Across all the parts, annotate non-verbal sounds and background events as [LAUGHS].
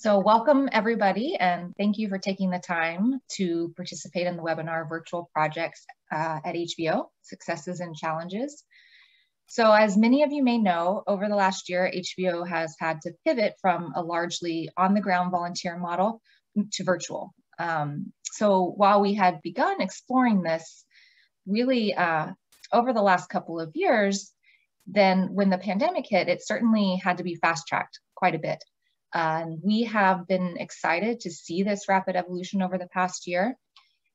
So welcome everybody and thank you for taking the time to participate in the webinar virtual projects uh, at HVO, successes and challenges. So as many of you may know, over the last year, HVO has had to pivot from a largely on the ground volunteer model to virtual. Um, so while we had begun exploring this really uh, over the last couple of years, then when the pandemic hit, it certainly had to be fast tracked quite a bit. And we have been excited to see this rapid evolution over the past year.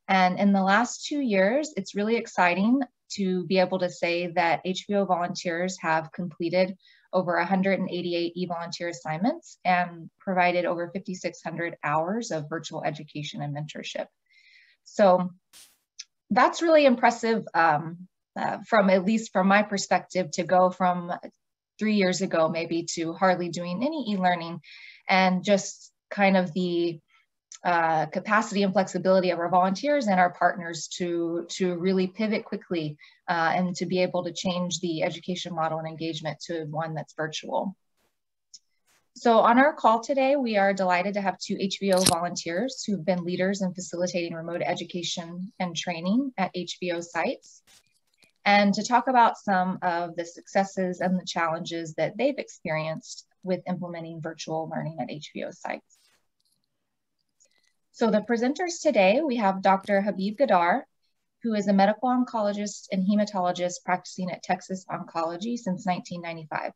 And in the last two years, it's really exciting to be able to say that HVO volunteers have completed over 188 e-volunteer assignments and provided over 5,600 hours of virtual education and mentorship. So that's really impressive um, uh, from at least from my perspective to go from three years ago maybe to hardly doing any e-learning and just kind of the uh, capacity and flexibility of our volunteers and our partners to, to really pivot quickly uh, and to be able to change the education model and engagement to one that's virtual. So on our call today, we are delighted to have two HVO volunteers who've been leaders in facilitating remote education and training at HVO sites and to talk about some of the successes and the challenges that they've experienced with implementing virtual learning at HVO sites. So the presenters today, we have Dr. Habib Ghaddar, who is a medical oncologist and hematologist practicing at Texas Oncology since 1995.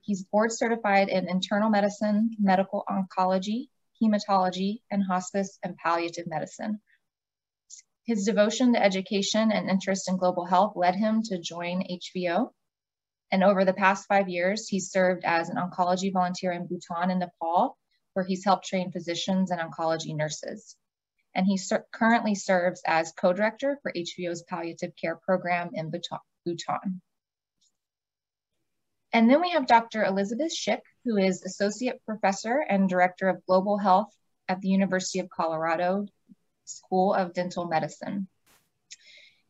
He's board certified in internal medicine, medical oncology, hematology, and hospice and palliative medicine. His devotion to education and interest in global health led him to join HVO. And over the past five years, he's served as an oncology volunteer in Bhutan and Nepal where he's helped train physicians and oncology nurses. And he ser currently serves as co-director for HVO's palliative care program in Bhutan. And then we have Dr. Elizabeth Shick, who is Associate Professor and Director of Global Health at the University of Colorado School of Dental Medicine.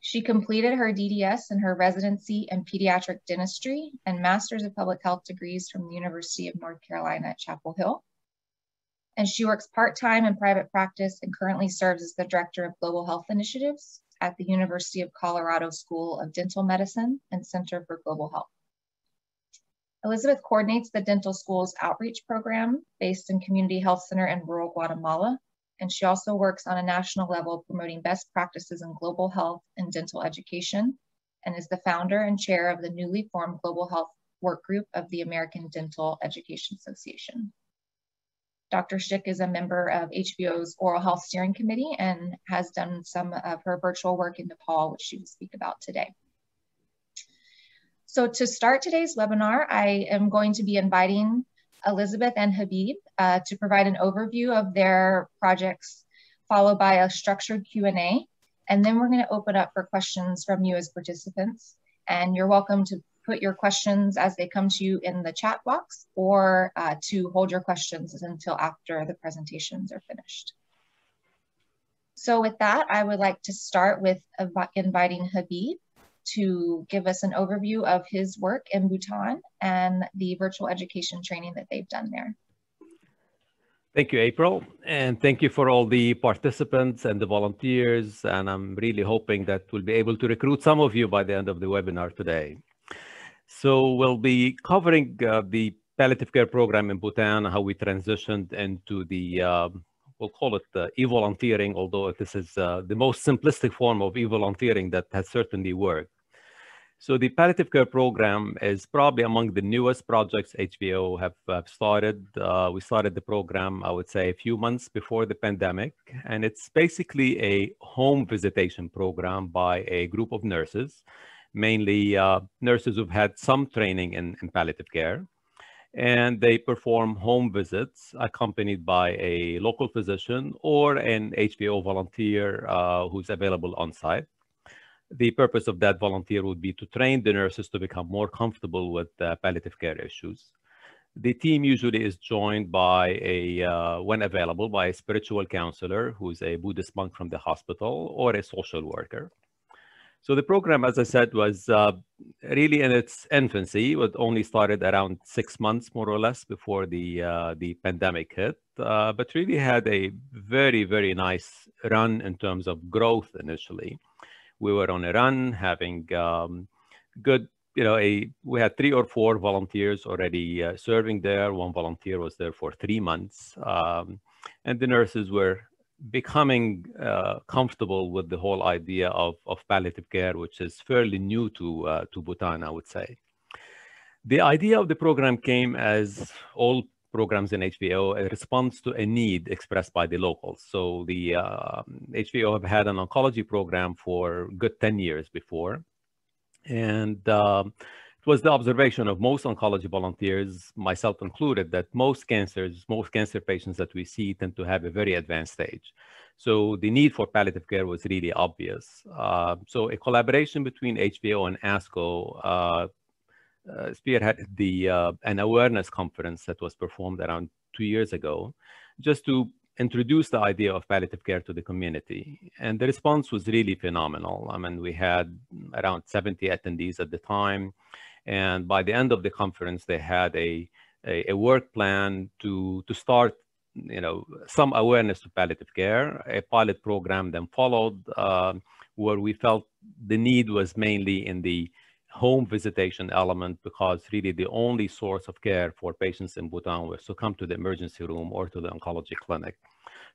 She completed her DDS and her residency in pediatric dentistry and Masters of Public Health degrees from the University of North Carolina at Chapel Hill and she works part-time in private practice and currently serves as the Director of Global Health Initiatives at the University of Colorado School of Dental Medicine and Center for Global Health. Elizabeth coordinates the dental school's outreach program based in Community Health Center in rural Guatemala, and she also works on a national level promoting best practices in global health and dental education, and is the founder and chair of the newly formed Global Health Work Group of the American Dental Education Association. Dr. Shick is a member of HVO's Oral Health Steering Committee and has done some of her virtual work in Nepal, which she will speak about today. So to start today's webinar, I am going to be inviting Elizabeth and Habib uh, to provide an overview of their projects, followed by a structured Q&A. And then we're gonna open up for questions from you as participants. And you're welcome to put your questions as they come to you in the chat box or uh, to hold your questions until after the presentations are finished. So with that, I would like to start with inviting Habib to give us an overview of his work in Bhutan and the virtual education training that they've done there. Thank you, April. And thank you for all the participants and the volunteers. And I'm really hoping that we'll be able to recruit some of you by the end of the webinar today. So we'll be covering uh, the palliative care program in Bhutan, how we transitioned into the, uh, we'll call it uh, e-volunteering, although this is uh, the most simplistic form of e-volunteering that has certainly worked. So the palliative care program is probably among the newest projects HVO have, have started. Uh, we started the program, I would say, a few months before the pandemic, and it's basically a home visitation program by a group of nurses mainly uh, nurses who've had some training in, in palliative care. And they perform home visits accompanied by a local physician or an HVO volunteer uh, who's available on site. The purpose of that volunteer would be to train the nurses to become more comfortable with uh, palliative care issues. The team usually is joined by a, uh, when available, by a spiritual counselor who's a Buddhist monk from the hospital or a social worker. So the program, as I said, was uh, really in its infancy. It only started around six months, more or less, before the uh, the pandemic hit. Uh, but really had a very, very nice run in terms of growth initially. We were on a run, having um, good, you know, a we had three or four volunteers already uh, serving there. One volunteer was there for three months, um, and the nurses were becoming uh, comfortable with the whole idea of, of palliative care, which is fairly new to, uh, to Bhutan, I would say. The idea of the program came as all programs in HVO, a response to a need expressed by the locals. So the uh, HVO have had an oncology program for good 10 years before. And um, it was the observation of most oncology volunteers, myself included, that most cancers, most cancer patients that we see tend to have a very advanced stage. So the need for palliative care was really obvious. Uh, so a collaboration between HVO and ASCO uh, uh, spearheaded the uh, an awareness conference that was performed around two years ago, just to introduce the idea of palliative care to the community. And the response was really phenomenal. I mean, we had around 70 attendees at the time. And by the end of the conference, they had a, a, a work plan to, to start you know, some awareness to palliative care. A pilot program then followed uh, where we felt the need was mainly in the home visitation element because really the only source of care for patients in Bhutan was to come to the emergency room or to the oncology clinic.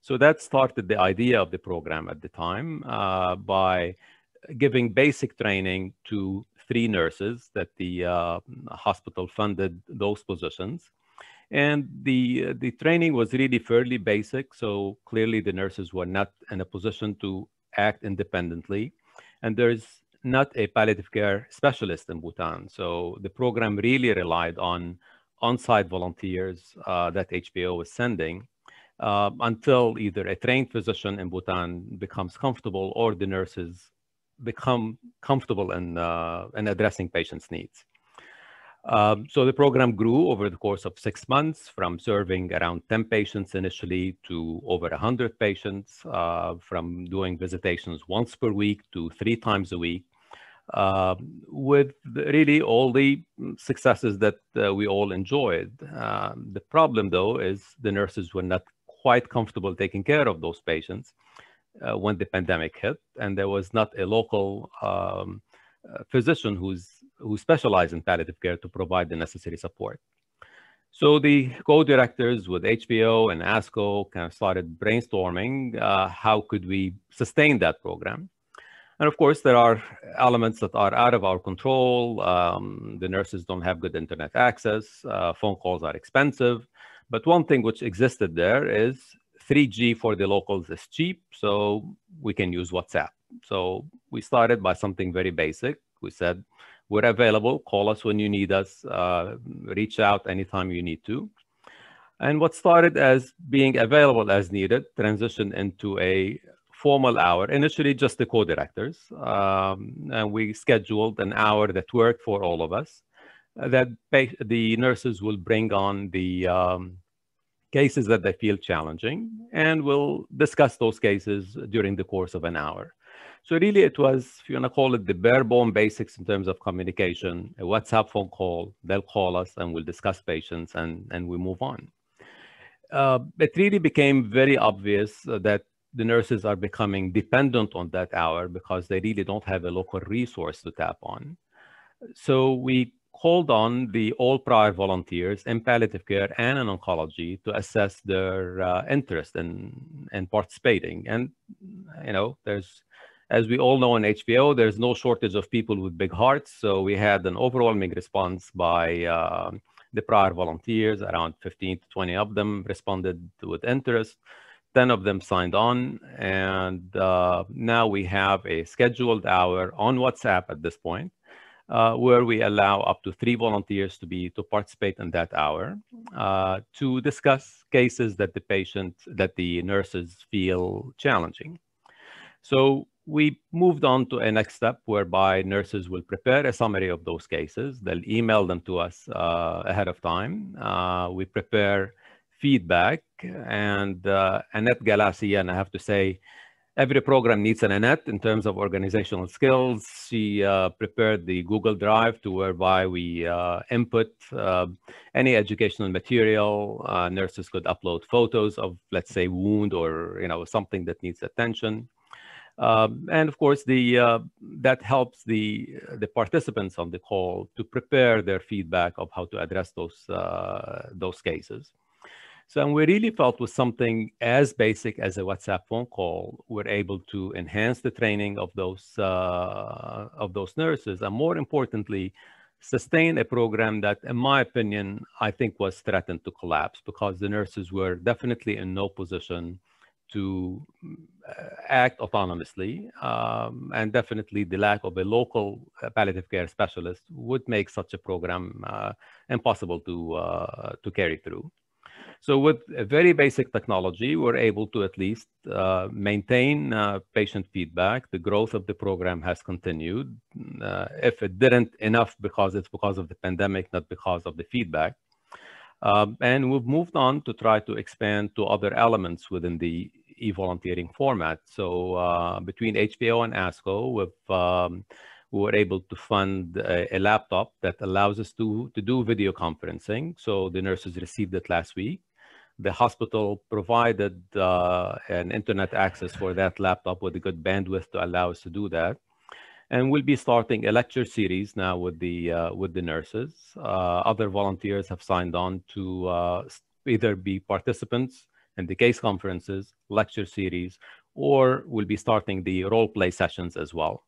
So that started the idea of the program at the time uh, by giving basic training to three nurses that the uh, hospital funded those positions. And the, the training was really fairly basic. So clearly the nurses were not in a position to act independently. And there's not a palliative care specialist in Bhutan. So the program really relied on on-site volunteers uh, that HVO was sending uh, until either a trained physician in Bhutan becomes comfortable or the nurses become comfortable in, uh, in addressing patients' needs. Um, so the program grew over the course of six months from serving around 10 patients initially to over 100 patients, uh, from doing visitations once per week to three times a week, uh, with really all the successes that uh, we all enjoyed. Um, the problem, though, is the nurses were not quite comfortable taking care of those patients uh, when the pandemic hit, and there was not a local um, uh, physician who's who specialized in palliative care to provide the necessary support. So the co-directors with HVO and ASCO kind of started brainstorming uh, how could we sustain that program. And of course, there are elements that are out of our control. Um, the nurses don't have good internet access. Uh, phone calls are expensive. But one thing which existed there is 3G for the locals is cheap, so we can use WhatsApp. So we started by something very basic. We said, we're available, call us when you need us, uh, reach out anytime you need to. And what started as being available as needed transitioned into a formal hour, initially just the co-directors. Um, and we scheduled an hour that worked for all of us that the nurses will bring on the um, cases that they feel challenging, and we'll discuss those cases during the course of an hour. So really it was, if you want to call it the bare bone basics in terms of communication, a WhatsApp phone call, they'll call us and we'll discuss patients and, and we move on. Uh, it really became very obvious that the nurses are becoming dependent on that hour because they really don't have a local resource to tap on. So we called on the all prior volunteers in palliative care and in oncology to assess their uh, interest in, in participating. And, you know, there's, as we all know in HVO, there's no shortage of people with big hearts. So we had an overwhelming response by uh, the prior volunteers, around 15 to 20 of them responded with interest. 10 of them signed on, and uh, now we have a scheduled hour on WhatsApp at this point uh, where we allow up to three volunteers to be to participate in that hour uh, to discuss cases that the patient that the nurses feel challenging. So we moved on to a next step whereby nurses will prepare a summary of those cases. They'll email them to us uh, ahead of time. Uh, we prepare feedback and uh, Annette Galassi, and I have to say, every program needs an Annette in terms of organizational skills. She uh, prepared the Google Drive to whereby we uh, input uh, any educational material. Uh, nurses could upload photos of, let's say, wound or you know something that needs attention. Um, and of course, the uh, that helps the the participants on the call to prepare their feedback of how to address those uh, those cases. So and we really felt with something as basic as a WhatsApp phone call, we're able to enhance the training of those uh, of those nurses, and more importantly, sustain a program that, in my opinion, I think was threatened to collapse because the nurses were definitely in no position to uh, act autonomously. Um, and definitely the lack of a local uh, palliative care specialist would make such a program uh, impossible to, uh, to carry through. So with a very basic technology, we're able to at least uh, maintain uh, patient feedback. The growth of the program has continued. if it didn't enough because it's because of the pandemic, not because of the feedback. Um, and we've moved on to try to expand to other elements within the e-volunteering format. So uh, between HVO and ASCO, we've, um, we were able to fund a, a, laptop that allows us to, to do video conferencing. So the nurses received it last week. The hospital provided uh, an internet access for that laptop with a good bandwidth to allow us to do that and we'll be starting a lecture series now with the uh, with the nurses. Uh, other volunteers have signed on to uh, either be participants in the case conferences, lecture series, or we'll be starting the role play sessions as well.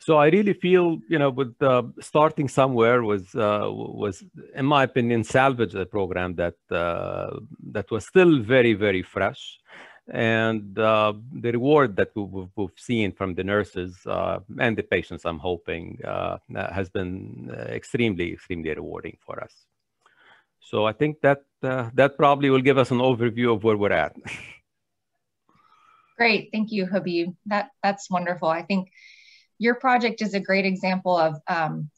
So I really feel, you know, with uh, starting somewhere was uh, was, in my opinion, salvage the program that uh, that was still very very fresh, and uh, the reward that we've, we've, seen from the nurses uh, and the patients, I'm hoping, uh, has been extremely extremely rewarding for us. So I think that that probably will give us an overview of where we're at. [LAUGHS] Great, thank you, Habib. That that's wonderful. I think your project is a great example of um,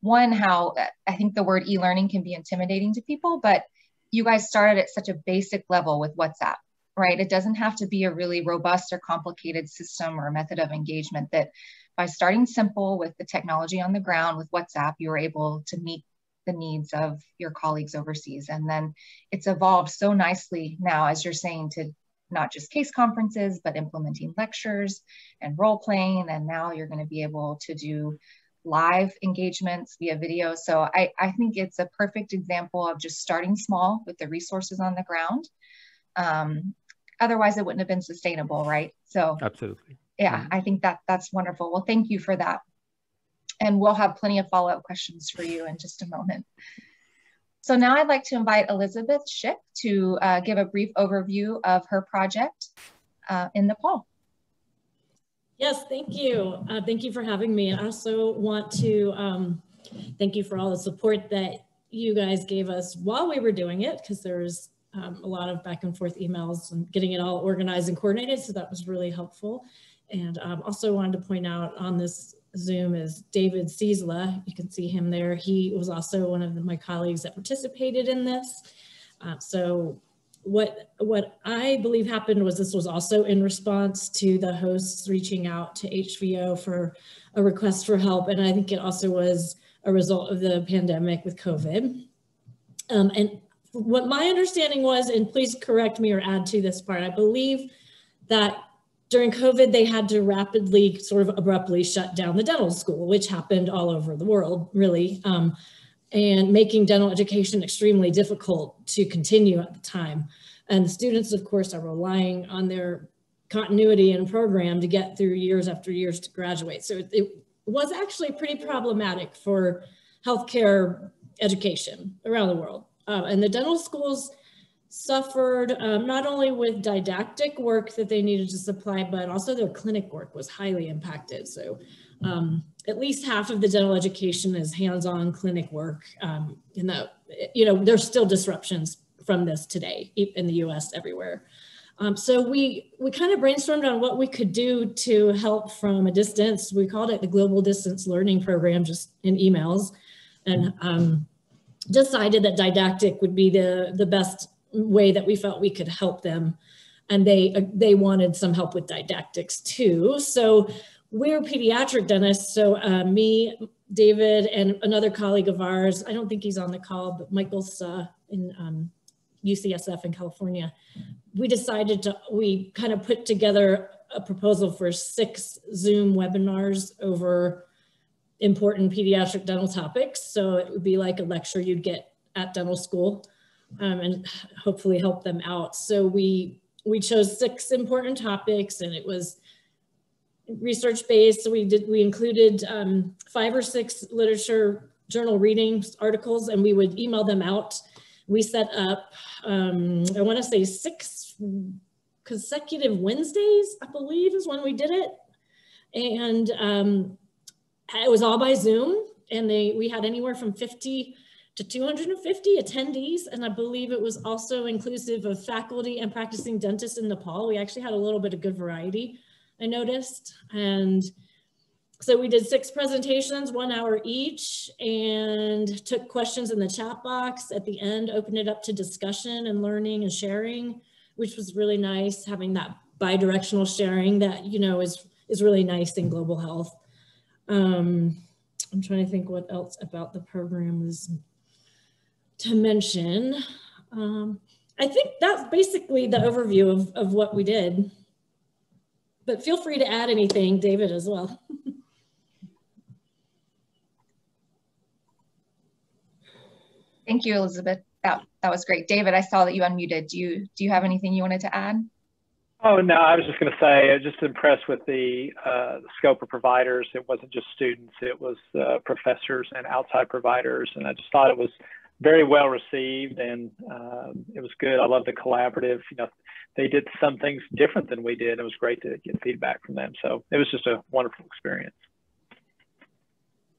one how I think the word e-learning can be intimidating to people, but you guys started at such a basic level with WhatsApp, right? It doesn't have to be a really robust or complicated system or method of engagement. That by starting simple with the technology on the ground with WhatsApp, you were able to meet the needs of your colleagues overseas. And then it's evolved so nicely now, as you're saying, to not just case conferences, but implementing lectures and role playing. And now you're going to be able to do live engagements via video. So I, I think it's a perfect example of just starting small with the resources on the ground. Um, otherwise, it wouldn't have been sustainable, right? So absolutely. Yeah, mm-hmm. I think that that's wonderful. Well, thank you for that and we'll have plenty of follow-up questions for you in just a moment. So now I'd like to invite Elizabeth Shick to uh, give a brief overview of her project uh, in Nepal. Yes, thank you. Uh, thank you for having me. I also want to um, thank you for all the support that you guys gave us while we were doing it, because there's um, a lot of back and forth emails and getting it all organized and coordinated. So that was really helpful. And um, also wanted to point out on this Zoom is David Ciesla. You can see him there. He was also one of my colleagues that participated in this. Uh, so what, what I believe happened was this was also in response to the hosts reaching out to HVO for a request for help. And I think it also was a result of the pandemic with COVID. Um, and what my understanding was, and please correct me or add to this part, I believe that during COVID, they had to rapidly, sort of abruptly shut down the dental school, which happened all over the world, really, um, and making dental education extremely difficult to continue at the time. And the students, of course, are relying on their continuity and program to get through years after years to graduate. So it, it was actually pretty problematic for healthcare education around the world. Uh, and the dental schools suffered um, not only with didactic work that they needed to supply, but also their clinic work was highly impacted. So um, at least half of the dental education is hands-on clinic work. Um, in the, you know, there's still disruptions from this today in the US everywhere. Um, so we, we kind of brainstormed on what we could do to help from a distance. We called it the Global Distance Learning Program just in emails and um, decided that didactic would be the, the best way that we felt we could help them. and they uh, they wanted some help with didactics too. So we're pediatric dentists. So uh, me, David, and another colleague of ours. I don't think he's on the call, but Michael's uh, in um, UCSF in California. We decided to we kind of put together a proposal for six Zoom webinars over important pediatric dental topics. So it would be like a lecture you'd get at dental school um, and hopefully help them out. So we we chose six important topics and it was research based. So we did we included um, five or six literature journal readings articles and we would email them out. We set up, um, I wanna say six consecutive Wednesdays, I believe is when we did it. And um, it was all by Zoom and they we had anywhere from 50 to 250 attendees. And I believe it was also inclusive of faculty and practicing dentists in Nepal. We actually had a little bit of good variety, I noticed. And so we did six presentations, one hour each, and took questions in the chat box at the end, opened it up to discussion and learning and sharing, which was really nice, having that bi-directional sharing that, you know, is, is really nice in global health. Um, I'm trying to think what else about the program is to mention. Um, I think that's basically the overview of, of what we did. But feel free to add anything, David, as well. Thank you, Elizabeth. That, that was great. David, I saw that you unmuted. Do you, do you have anything you wanted to add? Oh, no, I was just going to say, uh, just impressed with the, uh, the, scope of providers. It wasn't just students, it was uh, professors and outside providers. And I just thought it was very well received and um, it was good. I love the collaborative, you know, they did some things different than we did. It was great to get feedback from them. So it was just a wonderful experience.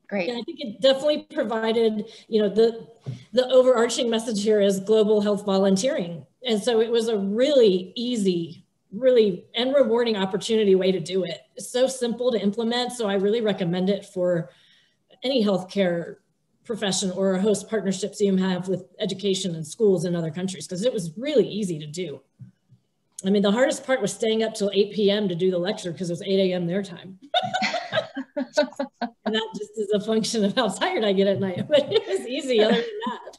Great. Yeah, I think it definitely provided, you know, the the overarching message here is global health volunteering. And so it was a really easy really and rewarding opportunity way to do it. It's so simple to implement. So I really recommend it for any healthcare profession or host partnerships you have with education and schools in other countries because it was really easy to do. I mean, the hardest part was staying up till 8 p.m. to do the lecture because it was 8 a.m. their time. [LAUGHS] and that just is a function of how tired I get at night, but it was easy other than that.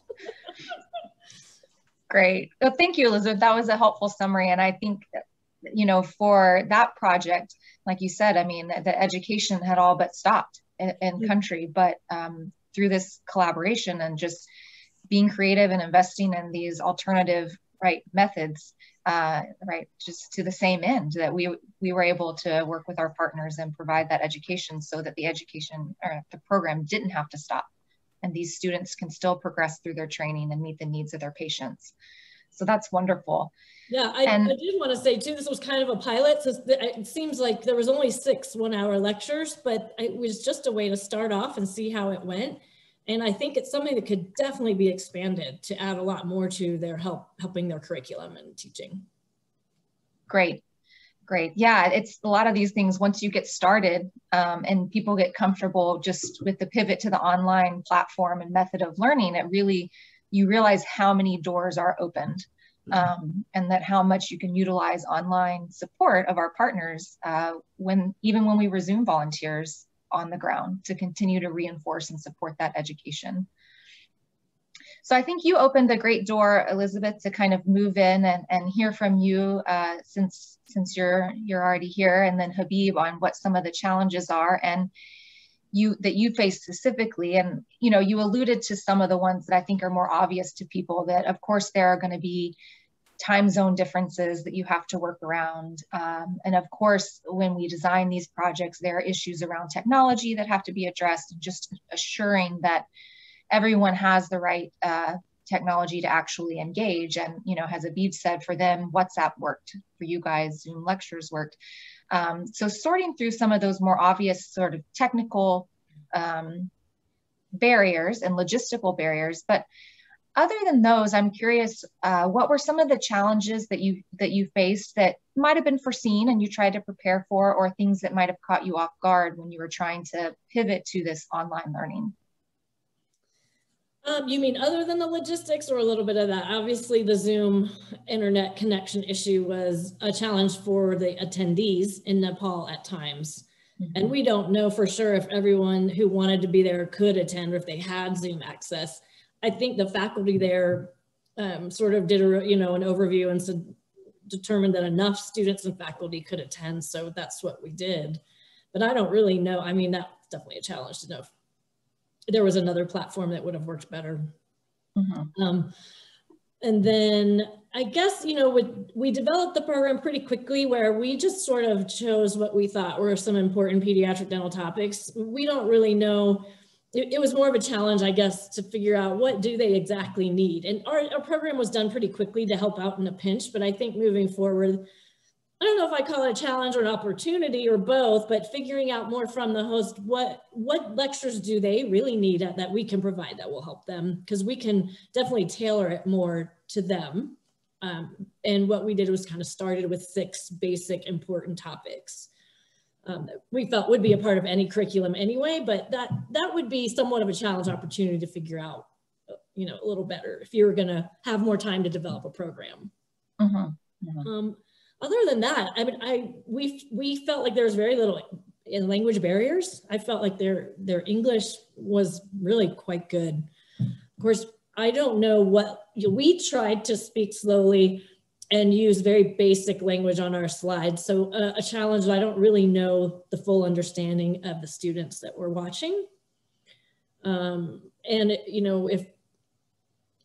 Great. Well, thank you, Elizabeth. That was a helpful summary. And I think you know, for that project, like you said, I mean, the, the education had all but stopped in, in mm-hmm. country, but um, through this collaboration and just being creative and investing in these alternative right methods, uh, right, just to the same end that we we were able to work with our partners and provide that education so that the education or the program didn't have to stop, and these students can still progress through their training and meet the needs of their patients. So that's wonderful. Yeah, I, and, I did want to say too, this was kind of a pilot. So it seems like there was only six one hour lectures, but it was just a way to start off and see how it went. And I think it's something that could definitely be expanded to add a lot more to their help, helping their curriculum and teaching. Great, great. Yeah, it's a lot of these things once you get started um, and people get comfortable just with the pivot to the online platform and method of learning, it really, you realize how many doors are opened um, and that how much you can utilize online support of our partners uh, when even when we resume volunteers on the ground to continue to reinforce and support that education. So I think you opened a great door, Elizabeth, to kind of move in and, and hear from you uh, since since you're you're already here, and then Habib on what some of the challenges are and you that you face specifically. And you know, you alluded to some of the ones that I think are more obvious to people. That of course there are going to be time zone differences that you have to work around. Um, and of course, when we design these projects, there are issues around technology that have to be addressed, just assuring that everyone has the right uh, technology to actually engage. And, you know, as Habib said, for them, WhatsApp worked, for you guys, Zoom lectures worked. Um, so sorting through some of those more obvious sort of technical um, barriers and logistical barriers, but other than those, I'm curious, uh, what were some of the challenges that you that you faced that might have been foreseen and you tried to prepare for, or things that might have caught you off guard when you were trying to pivot to this online learning? Um, you mean other than the logistics or a little bit of that? Obviously, the Zoom internet connection issue was a challenge for the attendees in Nepal at times. Mm-hmm. And we don't know for sure if everyone who wanted to be there could attend or if they had Zoom access. I think the faculty there um, sort of did a, you know, an overview and said, determined that enough students and faculty could attend. So that's what we did. But I don't really know. I mean, that's definitely a challenge to know if there was another platform that would have worked better. Mm-hmm. Um, and then I guess, you know, with, we developed the program pretty quickly where we just sort of chose what we thought were some important pediatric dental topics. We don't really know it, it, was more of a challenge, I guess, to figure out what do they exactly need. And our, our program was done pretty quickly to help out in a pinch, but I think moving forward, I don't know if I call it a challenge or an opportunity or both, but figuring out more from the host, what, what lectures do they really need that we can provide that will help them? Because we can definitely tailor it more to them. Um, and what we did was kind of started with six basic important topics um, that we felt would be a part of any curriculum anyway, but that that would be somewhat of a challenge opportunity to figure out, you know, a little better if you were going to have more time to develop a program. Mm -hmm. Mm -hmm. Um, other than that, I mean, I we we felt like there was very little in language barriers. I felt like their their English was really quite good. Of course, I don't know what we tried to speak slowly and use very basic language on our slides. So uh, a challenge that I don't really know the full understanding of the students that we're watching. Um, and you know, if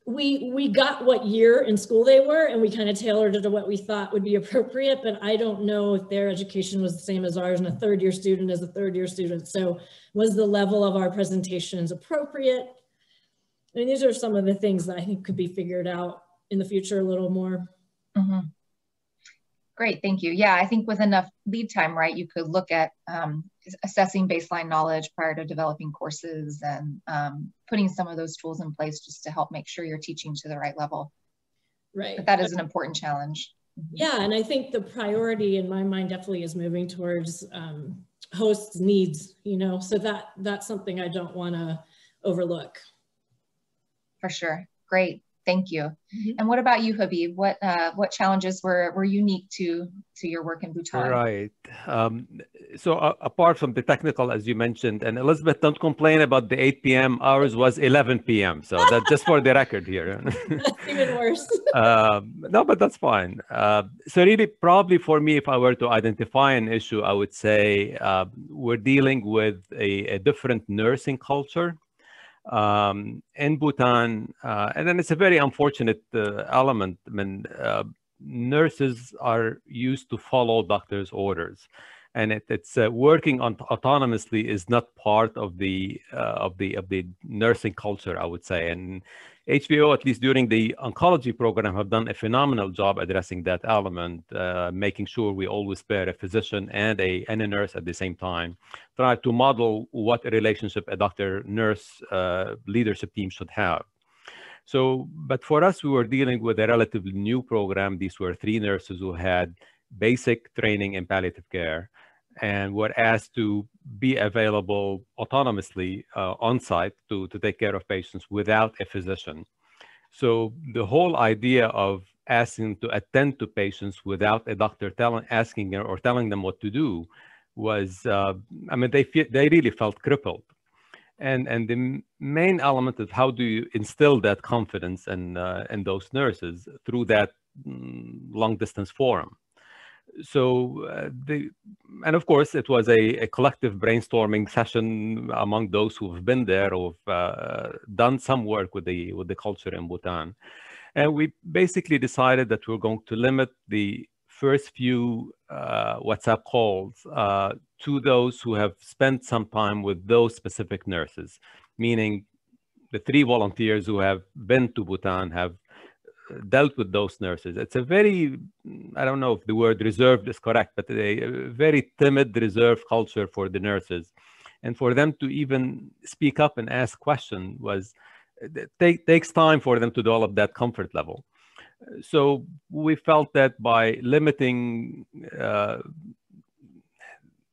we we got what year in school they were and we kind of tailored it to what we thought would be appropriate, but I don't know if their education was the same as ours and a third year student as a third year student. So was the level of our presentations appropriate? I mean, these are some of the things that I think could be figured out in the future a little more. Mm-hmm. Great, thank you. Yeah, I think with enough lead time, right, you could look at um, assessing baseline knowledge prior to developing courses and um, putting some of those tools in place just to help make sure you're teaching to the right level. Right. But that is an important challenge. Mm-hmm. Yeah, and I think the priority in my mind definitely is moving towards um, hosts' needs, you know, so that that's something I don't want to overlook. For sure. Great. Thank you. Mm-hmm. And what about you, Habib? What uh, what challenges were were unique to to your work in Bhutan? Right. Um, so uh, apart from the technical, as you mentioned, and Elizabeth, don't complain about the 8 p.m. Ours was 11 p.m. So that's just for the record here. that's [LAUGHS] even worse. [LAUGHS] Um, no, but that's fine. Uh, so really, probably for me, if I were to identify an issue, I would say uh, we're dealing with a, a different nursing culture um, in Bhutan. Uh, and then it's a very unfortunate uh, element. I mean, uh, nurses are used to follow doctors' orders. And it, it's uh, working on autonomously is not part of the uh, of the of the nursing culture, I would say. And HVO, at least during the oncology program, have done a phenomenal job addressing that element, uh, making sure we always pair a physician and a, and a nurse at the same time, try to model what a relationship a doctor-nurse uh, leadership team should have. So, but for us, we were dealing with a relatively new program. These were three nurses who had basic training in palliative care and were asked to be available autonomously uh, on site to, to take care of patients without a physician. So the whole idea of asking to attend to patients without a doctor telling, asking or telling them what to do was, uh, I mean, they, feel, they really felt crippled. And, and the main element of how do you instill that confidence in, uh, in those nurses through that mm, long distance forum so uh, the and of course it was a, a, collective brainstorming session among those who have been there or have uh, done some work with the with the culture in Bhutan. And we basically decided that we're going to limit the first few uh, WhatsApp calls uh, to those who have spent some time with those specific nurses meaning the three volunteers who have been to Bhutan have dealt with those nurses. It's a very, I don't know if the word reserved is correct, but a, very timid, reserved culture for the nurses. And for them to even speak up and ask questions was, take, takes time for them to develop that comfort level. So we felt that by limiting uh,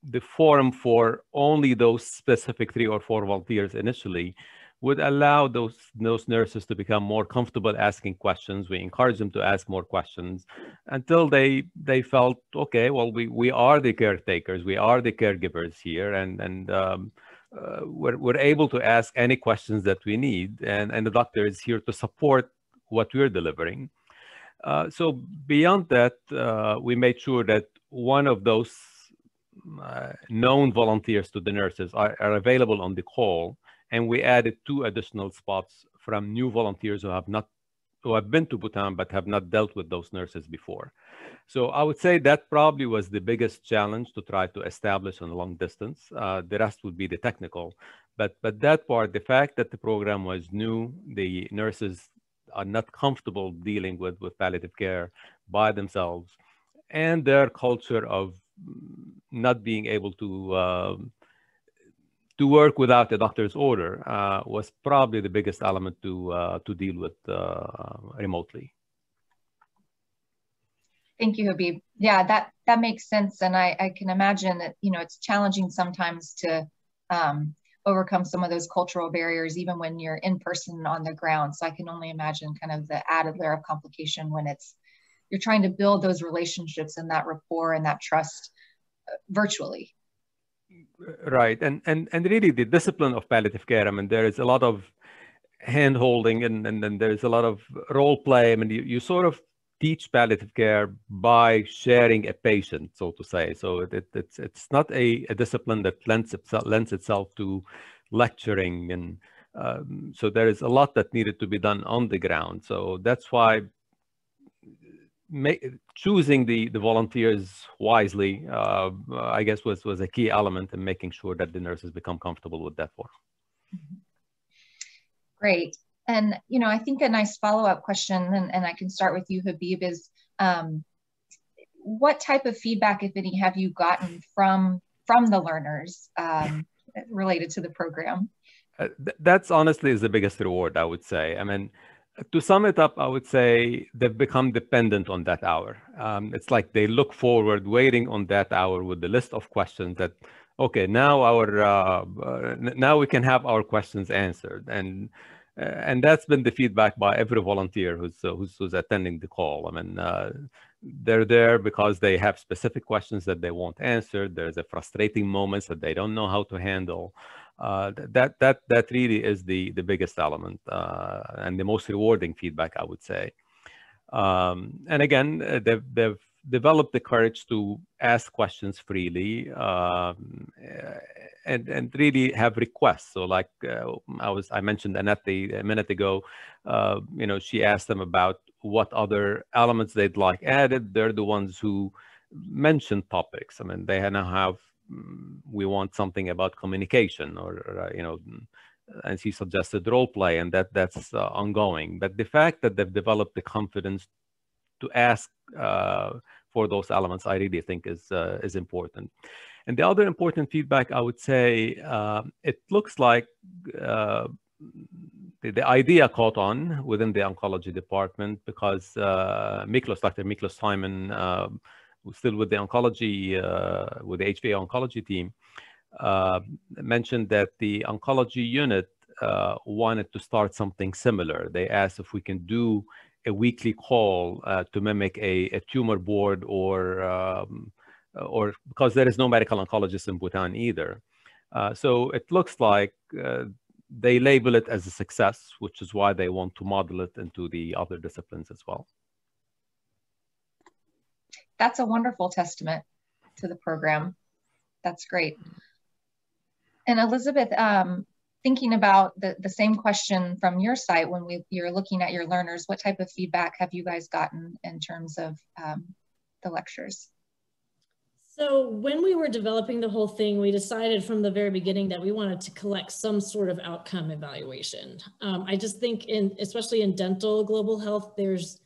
the forum for only those specific three or four volunteers initially, would allow those those nurses to become more comfortable asking questions. We encourage them to ask more questions until they they felt okay. Well, we we are the caretakers, we are the caregivers here, and and um, uh, we're we're able to ask any questions that we need, and and the doctor is here to support what we're delivering. Uh, so beyond that, uh, we made sure that one of those uh, known volunteers to the nurses are, are available on the call and we added two additional spots from new volunteers who have not who have been to Bhutan but have not dealt with those nurses before. So I would say that probably was the biggest challenge to try to establish on long distance. Uh, the rest would be the technical, but but that part, the fact that the program was new, the nurses are not comfortable dealing with with palliative care by themselves, and their culture of not being able to um, to work without a doctor's order uh, was probably the biggest element to uh, to deal with uh, remotely. Thank you, Habib. Yeah, that that makes sense, and I, I can imagine that you know it's challenging sometimes to um, overcome some of those cultural barriers, even when you're in person on the ground. So I can only imagine kind of the added layer of complication when it's you're trying to build those relationships and that rapport and that trust uh, virtually. Right, and and and really the discipline of palliative care. I mean, there is a lot of hand holding, and and then there's a lot of role play. I mean, you, you sort of teach palliative care by sharing a patient, so to say. So it, it's it's not a, a discipline that lends itself lends itself to lecturing, and um, so there is a lot that needed to be done on the ground. So that's why choosing the, the volunteers wisely, uh, I guess, was, was a key element in making sure that the nurses become comfortable with that work. Mm-hmm. Great. And, you know, I think a nice follow-up question, and, and I can start with you, Habib, is um, what type of feedback, if any, have you gotten from, from the learners um, related to the program? Uh, th that's honestly is the biggest reward, I would say. I mean, to sum it up, I would say they've become dependent on that hour. Um, it's like they look forward, waiting on that hour with the list of questions that, okay, now our uh, uh, now we can have our questions answered, and uh, and that's been the feedback by every volunteer who's uh, who's, who's, attending the call. I mean, uh, they're there because they have specific questions that they want answered. There's a frustrating moments that they don't know how to handle uh, that that that really is the the biggest element uh, and the most rewarding feedback, I would say. Um, and again, uh, they've they've developed the courage to ask questions freely um, and and really have requests. So, like uh, I was I mentioned Annette a minute ago, uh, you know, she asked them about what other elements they'd like added. They're the ones who mentioned topics. I mean, they now have we want something about communication or, uh, you know mm, and she suggested role play and that that's uh, ongoing but the fact that they've developed the confidence to ask uh, for those elements i really think is uh, is important and the other important feedback i would say uh, it looks like uh, the, the, idea caught on within the oncology department because Miklos, Dr. Miklos Simon still with the oncology, uh, with the HVO oncology team, uh, mentioned that the oncology unit uh, wanted to start something similar. They asked if we can do a weekly call uh, to mimic a, a, tumor board or, um, or because there is no medical oncologist in Bhutan either. Uh, so it looks like uh, they label it as a success, which is why they want to model it into the other disciplines as well that's a wonderful testament to the program. That's great. And Elizabeth, um, thinking about the, the same question from your site when we, you're looking at your learners, what type of feedback have you guys gotten in terms of um, the lectures? So when we were developing the whole thing, we decided from the very beginning that we wanted to collect some sort of outcome evaluation. Um, I just think in, especially in dental global health, there's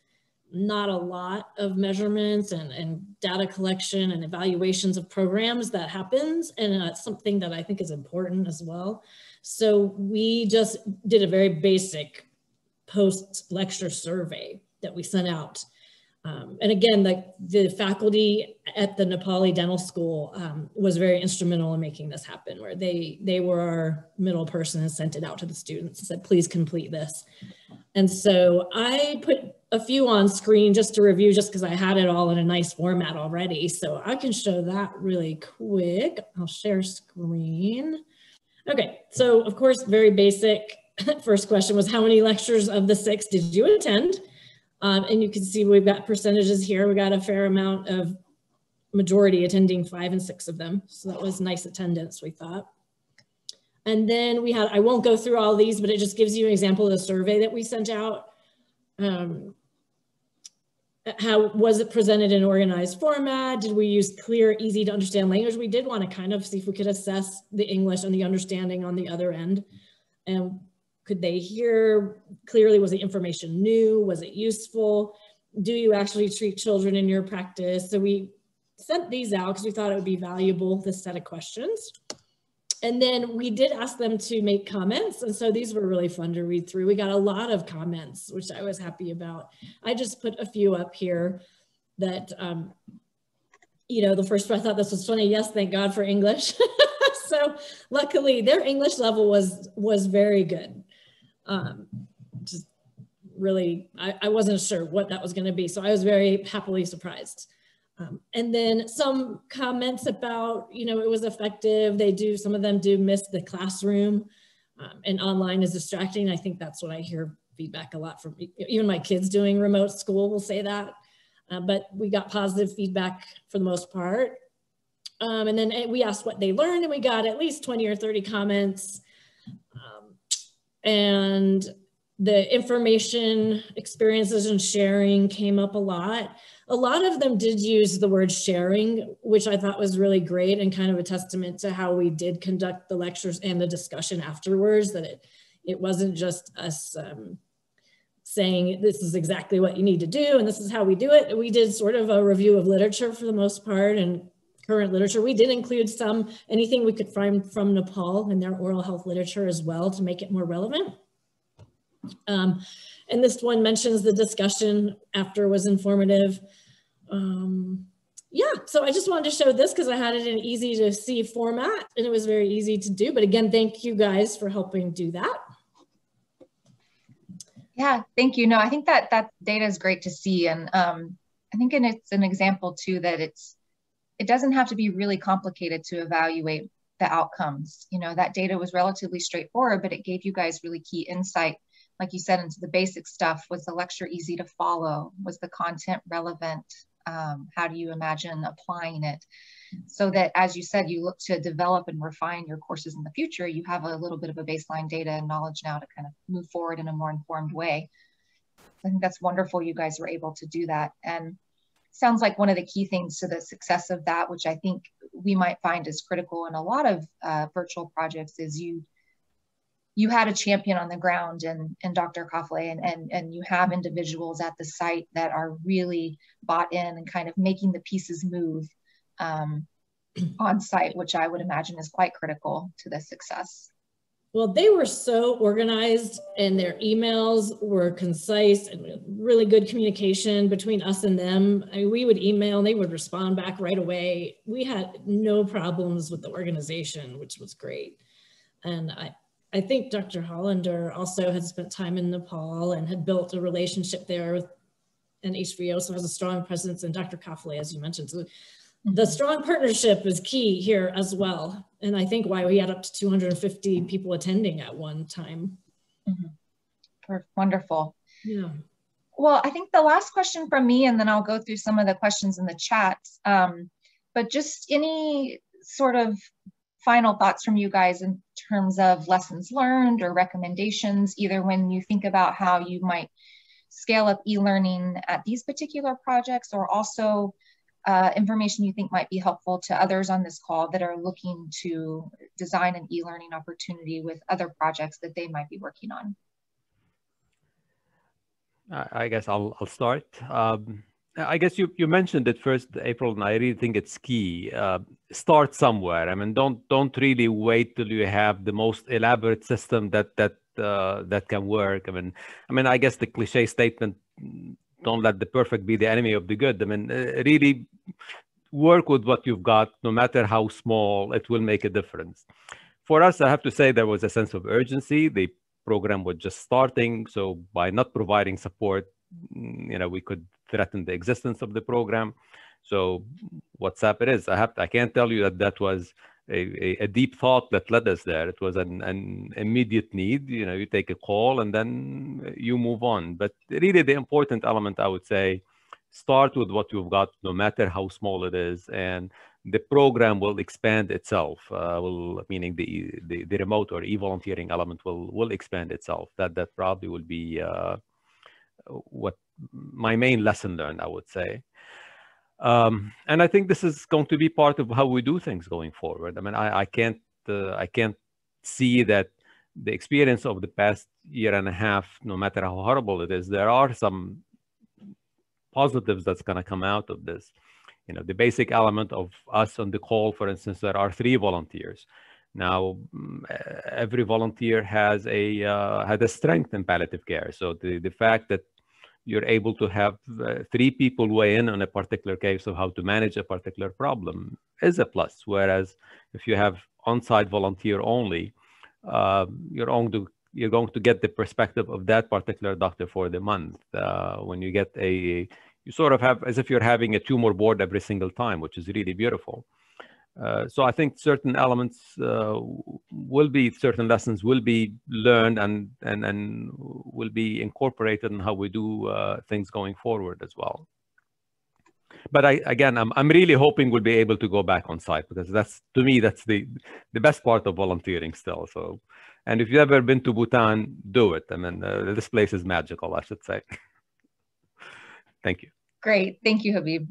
not a lot of measurements and, and data collection and evaluations of programs that happens. And uh, it's something that I think is important as well. So we just did a very basic post lecture survey that we sent out. Um, and again, the, the faculty at the Nepali Dental School um, was very instrumental in making this happen, where they, they were our middle person and sent it out to the students and said, please complete this. And so I put a few on screen just to review, just because I had it all in a nice format already. So I can show that really quick. I'll share screen. Okay, so of course, very basic. [LAUGHS] First question was how many lectures of the six did you attend? Um, and you can see we've got percentages here. We got a fair amount of majority attending five and six of them. So that was nice attendance, we thought. And then we had, I won't go through all these, but it just gives you an example of the survey that we sent out. Um, how was it presented in organized format? Did we use clear, easy to understand language? We did want to kind of see if we could assess the English and the understanding on the other end. And could they hear clearly? Was the information new? Was it useful? Do you actually treat children in your practice? So we sent these out because we thought it would be valuable, this set of questions. And then we did ask them to make comments. And so these were really fun to read through. We got a lot of comments, which I was happy about. I just put a few up here that, um, you know, the first I thought this was funny. Yes, thank God for English. [LAUGHS] so luckily their English level was, was very good um, just really, I, I wasn't sure what that was going to be. So I was very happily surprised. Um, and then some comments about, you know, it was effective. They do, some of them do miss the classroom um, and online is distracting. I think that's what I hear feedback a lot from even my kids doing remote school will say that. Uh, but we got positive feedback for the most part. Um, and then eh, we asked what they learned and we got at least 20 or 30 comments and the information experiences and sharing came up a lot. A lot of them did use the word sharing, which I thought was really great and kind of a testament to how we did conduct the lectures and the discussion afterwards, that it, it wasn't just us um, saying this is exactly what you need to do and this is how we do it. We did sort of a review of literature for the most part and current literature. We did include some, anything we could find from Nepal in their oral health literature as well to make it more relevant. Um, and this one mentions the discussion after was informative. Um, yeah, so I just wanted to show this because I had it in easy to see format and it was very easy to do. But again, thank you guys for helping do that. Yeah, thank you. No, I think that that data is great to see. And um, I think and it's an example too that it's it doesn't have to be really complicated to evaluate the outcomes. You know, that data was relatively straightforward, but it gave you guys really key insight, like you said, into the basic stuff. Was the lecture easy to follow? Was the content relevant? Um, how do you imagine applying it? So that, as you said, you look to develop and refine your courses in the future, you have a little bit of a baseline data and knowledge now to kind of move forward in a more informed way. I think that's wonderful you guys were able to do that. And sounds like one of the key things to the success of that, which I think we might find is critical in a lot of uh, virtual projects, is you you had a champion on the ground and and Dr. Kafle and, and and you have individuals at the site that are really bought in and kind of making the pieces move um, [CLEARS THROAT] on site, which I would imagine is quite critical to the success. Well, they were so organized and their emails were concise and really good communication between us and them. I mean, we would email and they would respond back right away. We had no problems with the organization, which was great. And I, I think Dr. Hollander also had spent time in Nepal and had built a relationship there with an HVO, so has a strong presence. And Dr. Kafle, as you mentioned, so the strong partnership is key here as well. And I think why we had up to 250 people attending at one time. Mm-hmm. Wonderful. Yeah. Well, I think the last question from me, and then I'll go through some of the questions in the chat. Um, but just any sort of final thoughts from you guys in terms of lessons learned or recommendations, either when you think about how you might scale up e-learning at these particular projects or also uh, information you think might be helpful to others on this call that are looking to design an e-learning opportunity with other projects that they might be working on? I guess I'll, I'll start. Um, I guess you, you mentioned it first, April, and I really think it's key. Uh, start somewhere. I mean, don't don't really wait till you have the most elaborate system that that uh, that can work. I mean, I mean, I guess the cliche statement don't let the perfect be the enemy of the good. I mean, uh, really work with what you've got, no matter how small, it will make a difference. For us, I have to say there was a sense of urgency. The program was just starting. So by not providing support, mm, you know, we could threaten the existence of the program. So WhatsApp it is. I have to, I can't tell you that that was a, a, a, deep thought that led us there. It was an, an immediate need. You know, you take a call and then you move on. But really, the important element, I would say, start with what you've got, no matter how small it is, and the program will expand itself. Uh, will meaning the, the, the remote or e-volunteering element will will expand itself. That that probably will be uh, what my main lesson learned, I would say. Um, and I think this is going to be part of how we do things going forward. I mean, I, I can't uh, I can't see that the experience of the past year and a half, no matter how horrible it is, there are some positives that's going to come out of this. You know, the basic element of us on the call, for instance, there are three volunteers. Now, mm, every volunteer has a uh, has a strength in palliative care. So the, the fact that you're able to have uh, three people weigh in on a particular case of how to manage a particular problem is a plus. Whereas if you have on-site volunteer only, uh, you're going to you're going to get the perspective of that particular doctor for the month. Uh, when you get a, you sort of have as if you're having a tumor board every single time, which is really beautiful. Uh, so I think certain elements uh, will be certain lessons will be learned and and and will be incorporated in how we do uh, things going forward as well. But I, again, I'm I'm really hoping we'll be able to go back on site because that's to me that's the the best part of volunteering still. So, and if you've ever been to Bhutan, do it. I mean, uh, this place is magical, I should say. [LAUGHS] Thank you. Great, thank you, Habib.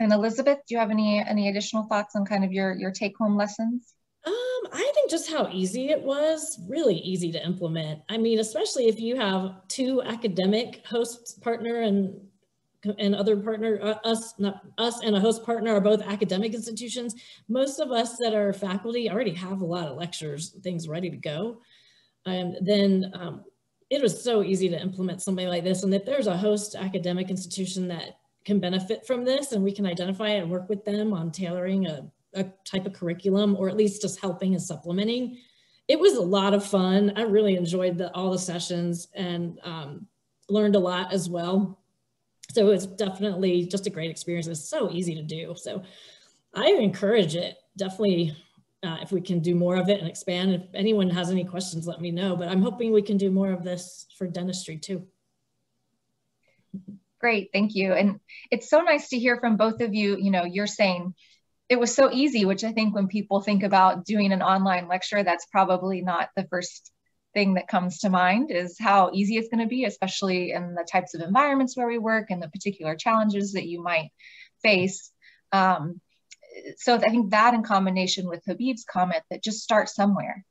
And Elizabeth, do you have any any additional thoughts on kind of your your take home lessons? Um, I think just how easy it was, really easy to implement. I mean, especially if you have two academic hosts partner and and other partner, uh, us, not us and a host partner are both academic institutions. Most of us that are faculty already have a lot of lectures, things ready to go. And then um, it was so easy to implement something like this. And if there's a host academic institution that can benefit from this and we can identify and work with them on tailoring a, a type of curriculum or at least just helping and supplementing. It was a lot of fun. I really enjoyed the, all the sessions and um, learned a lot as well. So it's definitely just a great experience. It's so easy to do. So I encourage it. Definitely, uh, if we can do more of it and expand. If anyone has any questions, let me know. But I'm hoping we can do more of this for dentistry too. Great, thank you. And it's so nice to hear from both of you. You know, you're saying it was so easy, which I think when people think about doing an online lecture, that's probably not the first thing that comes to mind is how easy it's going to be, especially in the types of environments where we work and the particular challenges that you might face. Um, so I think that in combination with Habib's comment that just start somewhere,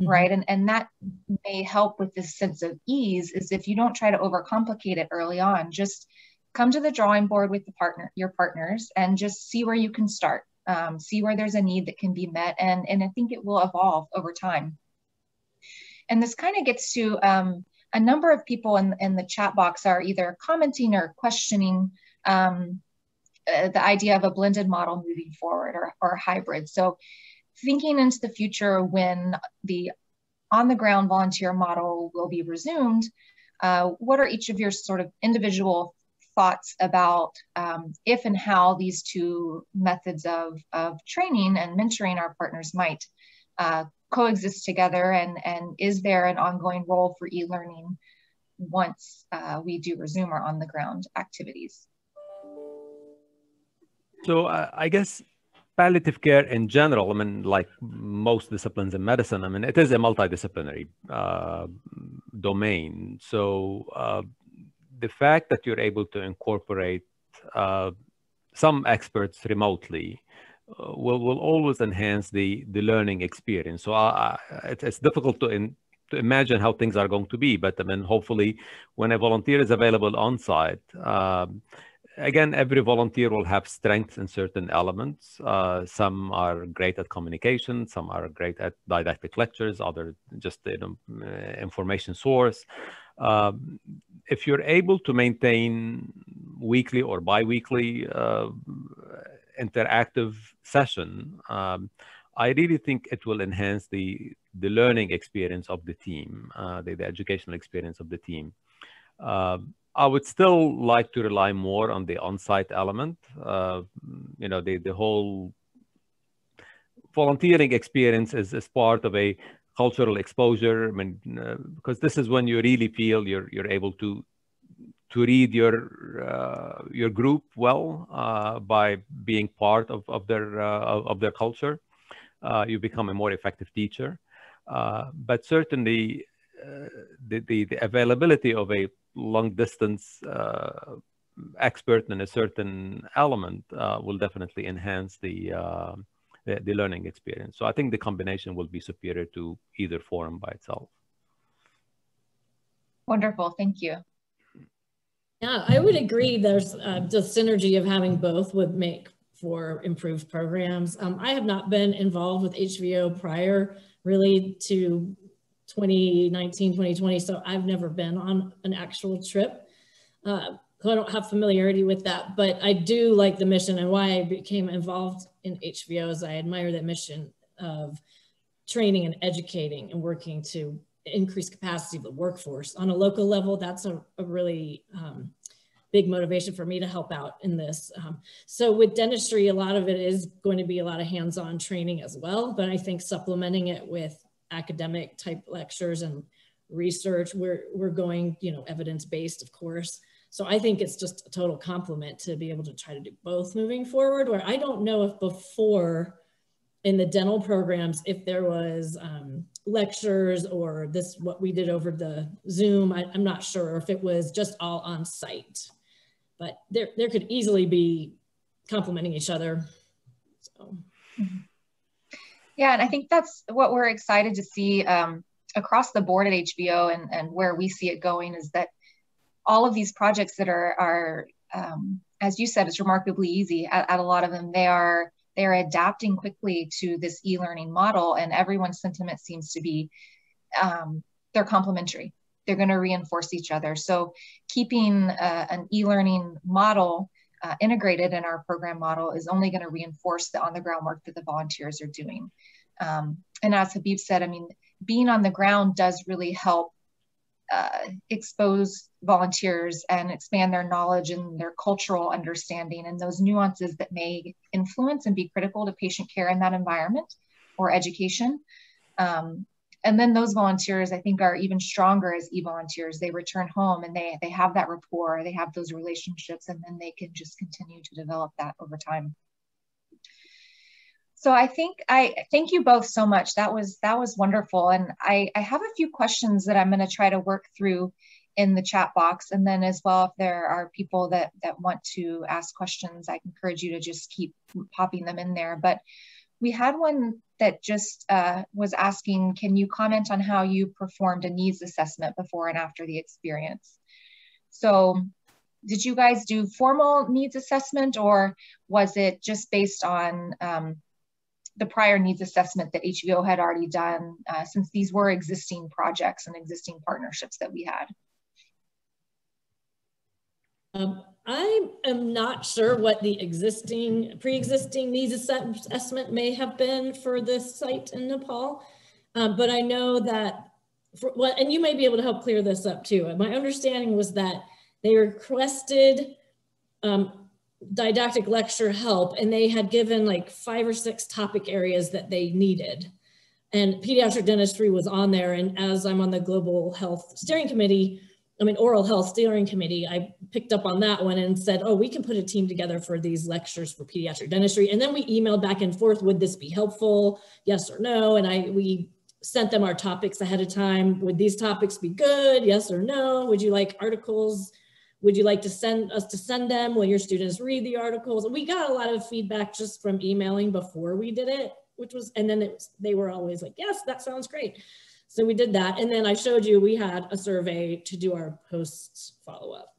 mm-hmm. right? And, and that may help with this sense of ease is if you don't try to overcomplicate it early on, just come to the drawing board with the partner, your partners, and just see where you can start. Um, see where there's a need that can be met, and and I think it will evolve over time. And this kind of gets to um, a number of people in, in the chat box are either commenting or questioning um, uh, the idea of a blended model moving forward or, or hybrid. So thinking into the future when the on the ground volunteer model will be resumed, uh, what are each of your sort of individual thoughts about um, if and how these two methods of, of training and mentoring our partners might uh, coexist together and, and is there an ongoing role for e-learning once uh, we do resume our on the ground activities? So uh, I guess palliative care in general, I mean, like most disciplines in medicine, I mean, it is a multidisciplinary uh, domain. So uh, the fact that you're able to incorporate uh, some experts remotely uh, will, will always enhance the, the learning experience. So uh, it, it's difficult to, in, to imagine how things are going to be, but I mean, hopefully when a volunteer is available on site, um, again, every volunteer will have strengths in certain elements. Uh, some are great at communication, some are great at didactic lectures, other just you know, uh, information source. Um, if you're able to maintain weekly or biweekly uh, interactive session, um, I really think it will enhance the the learning experience of the team, uh, the, the educational experience of the team. Uh, I would still like to rely more on the on-site element. Uh, you know, the the whole volunteering experience is, is part of a cultural exposure. I mean, uh, because this is when you really feel you're you're able to to read your uh, your group well uh, by being part of of their uh, of their culture. Uh, you become a more effective teacher. Uh, but certainly, the, the, the availability of a long distance uh, expert in a certain element uh, will definitely enhance the the, the learning experience. So I think the combination will be superior to either forum by itself. Wonderful, thank you. Yeah, I would agree. There's uh, the synergy of having both would make for improved programs. Um, I have not been involved with HVO prior really to 2019, 2020, so I've never been on an actual trip. Uh, so I don't have familiarity with that, but I do like the mission and why I became involved in HVO is I admire that mission of training and educating and working to increase capacity of the workforce. On a local level, that's a, a really um, big motivation for me to help out in this. Um, so with dentistry, a lot of it is going to be a lot of hands-on training as well, but I think supplementing it with academic type lectures and research, we're, we're going, you know, evidence-based, of course, so I think it's just a total compliment to be able to try to do both moving forward, where I don't know if before in the dental programs, if there was um, lectures or this, what we did over the Zoom, I, am not sure if it was just all on site, but there, there could easily be complementing each other. So. Yeah, and I think that's what we're excited to see um, across the board at HVO and, and where we see it going is that all of these projects that are are um, as you said, it's remarkably easy at, at, a lot of them. They are they are adapting quickly to this e-learning model, and everyone's sentiment seems to be um, they're complementary. They're going to reinforce each other. So keeping uh, an e-learning model uh, integrated in our program model is only going to reinforce the on-the-ground work that the volunteers are doing. Um, and as Habib said, I mean, being on the ground does really help uh, expose volunteers and expand their knowledge and their cultural understanding and those nuances that may influence and be critical to patient care in that environment or education. Um, and then those volunteers, I think, are even stronger as e-volunteers. They return home and they they have that rapport, they have those relationships, and then they can just continue to develop that over time so I think I thank you both so much. That was that was wonderful. And I, I have a few questions that I'm going to try to work through in the chat box. And then as well, if there are people that that want to ask questions, I encourage you to just keep popping them in there. But we had one that just uh, was asking, can you comment on how you performed a needs assessment before and after the experience? So did you guys do formal needs assessment or was it just based on um, the prior needs assessment that HVO had already done uh, since these were existing projects and existing partnerships that we had? Um, I am not sure what the existing, pre-existing needs assessment may have been for this site in Nepal, um, but I know that, for, well, and you may be able to help clear this up too. My understanding was that they requested um, didactic lecture help and they had given like five or six topic areas that they needed. And pediatric dentistry was on there. And as I'm on the global health steering committee, I mean, oral health steering committee, I picked up on that one and said, oh, we can put a team together for these lectures for pediatric dentistry. And then we emailed back and forth, would this be helpful? Yes or no? And I, we sent them our topics ahead of time. Would these topics be good? Yes or no? Would you like articles? Would you like to send us to send them? Will your students read the articles? We got a lot of feedback just from emailing before we did it, which was, and then it was, they were always like, yes, that sounds great. So we did that. And then I showed you, we had a survey to do our posts follow up.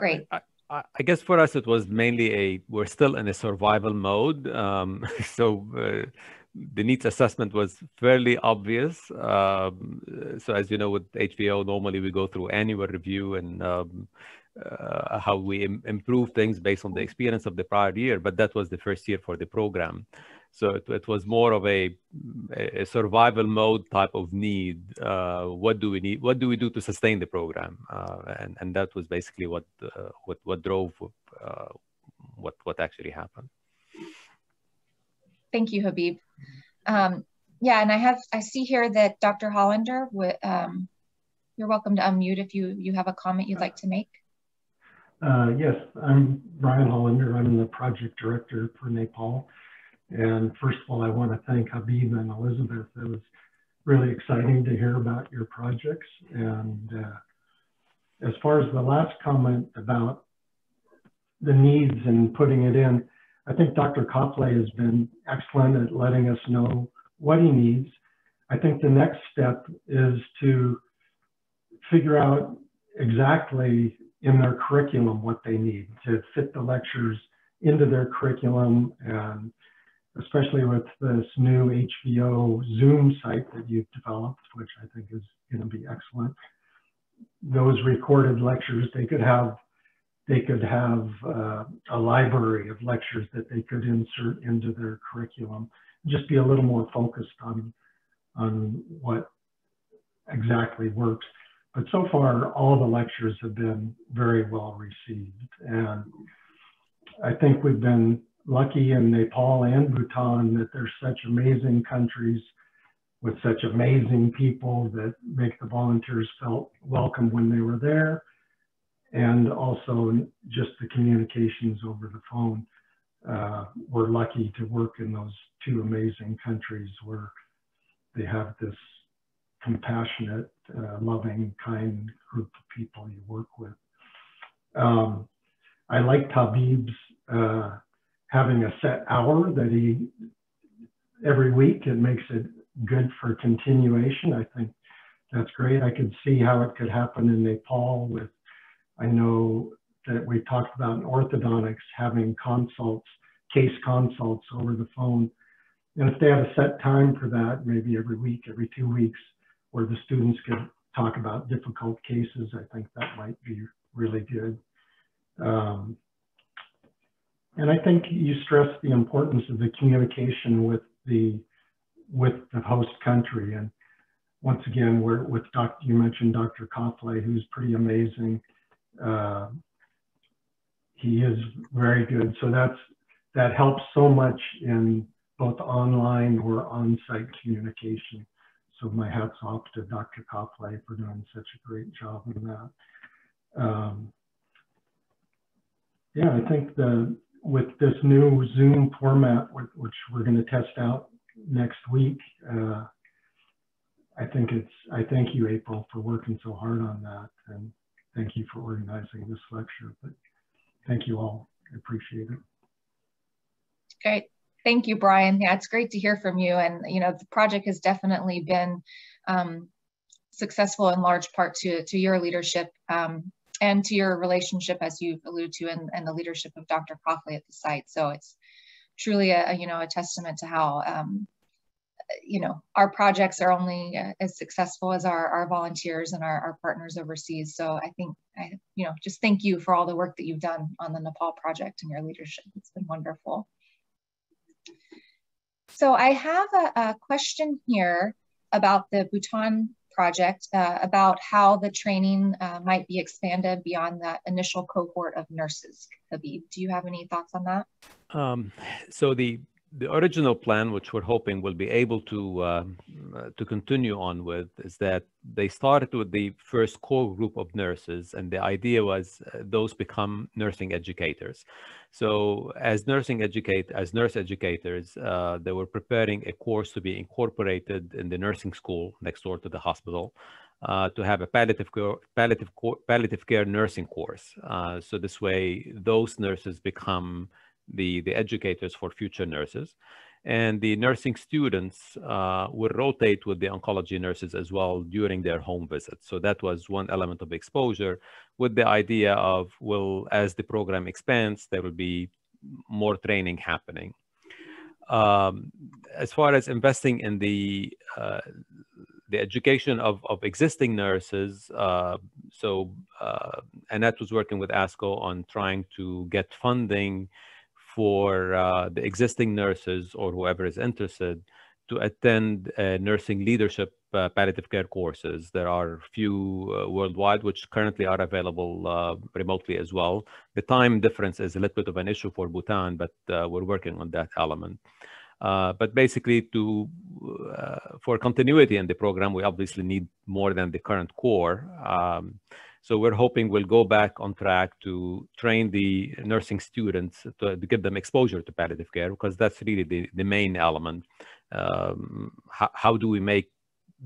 Great. I, I, I, guess for us, it was mainly a, we're still in a survival mode. Um, [LAUGHS] so uh, the needs assessment was fairly obvious. Um, so as you know, with HVO, normally we go through annual review and um, uh, how we Im improve things based on the experience of the prior year, but that was the first year for the program. So it, it was more of a, a, survival mode type of need. Uh, what do we need? What do we do to sustain the program? Uh, and, and that was basically what, uh, what, what drove uh, what, what actually happened. Thank you, Habib. Um, yeah, and I have I see here that Dr. Hollander, um, you're welcome to unmute if you you have a comment you'd like to make. Uh, yes, I'm Brian Hollander. I'm the project director for Nepal. And first of all, I want to thank Habib and Elizabeth. It was really exciting to hear about your projects. And uh, as far as the last comment about the needs and putting it in, I think Dr. Kafle has been excellent at letting us know what he needs. I think the next step is to figure out exactly in their curriculum what they need to fit the lectures into their curriculum and especially with this new HVO Zoom site that you've developed, which I think is going to be excellent. Those recorded lectures, they could have they could have uh, a library of lectures that they could insert into their curriculum. Just be a little more focused on, on what exactly works. But so far, all the lectures have been very well received. And I think we've been lucky in Nepal and Bhutan that they're such amazing countries with such amazing people that make the volunteers felt welcome when they were there and also just the communications over the phone. Uh, we're lucky to work in those two amazing countries where they have this compassionate, uh, loving, kind group of people you work with. Um, I like Habib's uh, having a set hour that he every week. It makes it good for continuation. I think that's great. I could see how it could happen in Nepal with I know that we talked about in orthodontics having consults, case consults over the phone. And if they have a set time for that, maybe every week, every two weeks, where the students could talk about difficult cases, I think that might be really good. Um, and I think you stress the importance of the communication with the with the host country. And once again, we're with Dr. You mentioned Dr. Kafle, who's pretty amazing uh, he is very good. So that's that helps so much in both online or on-site communication. So my hat's off to Dr. Kafle for doing such a great job in that. Um, yeah, I think the with this new Zoom format, which we're going to test out next week, uh, I think it's. I thank you, April, for working so hard on that, and thank you for organizing this lecture. But thank you all. I appreciate it. Great. Thank you, Brian. Yeah, it's great to hear from you. And, you know, the project has definitely been um, successful in large part to, to your leadership um, and to your relationship, as you've alluded to, and, and the leadership of Dr. Kafle at the site. So it's truly a, you know, a testament to how um, you know, our projects are only uh, as successful as our, our volunteers and our, our partners overseas. So I think, I, you know, just thank you for all the work that you've done on the Nepal project and your leadership. It's been wonderful. So I have a, a question here about the Bhutan project, uh, about how the training uh, might be expanded beyond that initial cohort of nurses. Habib, do you have any thoughts on that? Um, so the the original plan, which we're hoping we'll be able to uh, to continue on with, is that they started with the first core group of nurses, and the idea was uh, those become nursing educators. So, as nursing educate as nurse educators, uh, they were preparing a course to be incorporated in the nursing school next door to the hospital. Uh, to have a palliative care, palliative, palliative care nursing course. Uh, so this way, those nurses become the, the educators for future nurses. And the nursing students uh, would rotate with the oncology nurses as well during their home visits. So that was one element of exposure with the idea of, well, as the program expands, there will be more training happening. Um, as far as investing in the uh, the education of, of existing nurses, uh, so uh, Annette was working with ASCO on trying to get funding for uh, the existing nurses or whoever is interested to attend nursing leadership uh, palliative care courses. There are few uh, worldwide which currently are available uh, remotely as well. The time difference is a little bit of an issue for Bhutan, but uh, we're working on that element. Uh, but basically, to uh, for continuity in the program, we obviously need more than the current core. Um, so we're hoping we'll go back on track to train the nursing students to, to give them exposure to palliative care because that's really the, the main element. Um, how, how do we make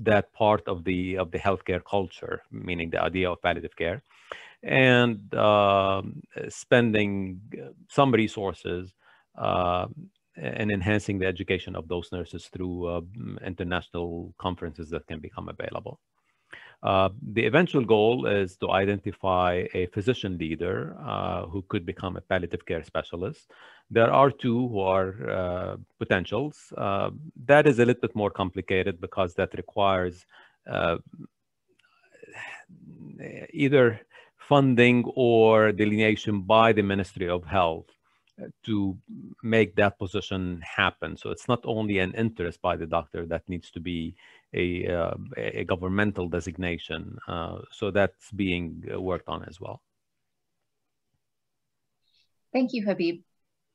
that part of the of the healthcare culture, meaning the idea of palliative care, and uh, spending some resources uh, and enhancing the education of those nurses through uh, international conferences that can become available. Uh, the eventual goal is to identify a physician leader uh, who could become a palliative care specialist. There are two who are uh, potentials. Uh, that is a little bit more complicated because that requires uh, either funding or delineation by the Ministry of Health to make that position happen. So it's not only an interest by the doctor that needs to be a, uh, a governmental designation. Uh, so that's being worked on as well. Thank you, Habib.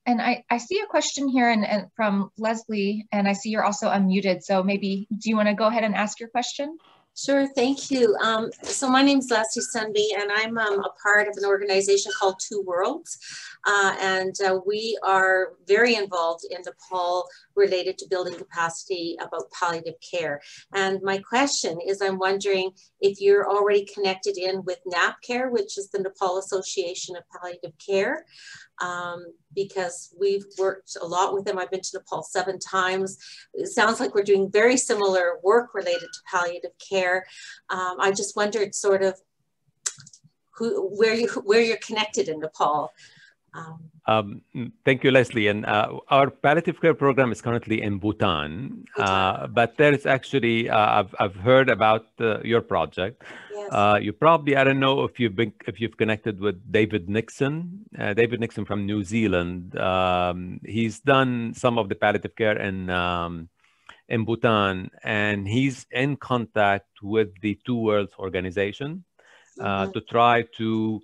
And I, I see a question here and, and from Leslie, and I see you're also unmuted. So maybe, do you want to go ahead and ask your question? Sure, thank you. Um, so my name is Leslie Sunby, and I'm um, a part of an organization called Two Worlds. Uh, and uh, we are very involved in Nepal related to building capacity about palliative care. And my question is, I'm wondering if you're already connected in with NAPCare, which is the Nepal Association of Palliative Care, um, because we've worked a lot with them. I've been to Nepal seven times. It sounds like we're doing very similar work related to palliative care. Um, I just wondered sort of who, where, you, where you're connected in Nepal. Um, um, thank you, Leslie. And uh, our palliative care program is currently in Bhutan, uh, but there is actually uh, I've I've heard about your project. Yes. Uh, you probably I don't know if you've been if you've connected with David Nixon. Uh, David Nixon from New Zealand. Um, he's done some of the palliative care in um, in Bhutan, and he's in contact with the Two Worlds organization uh, mm-hmm. to try to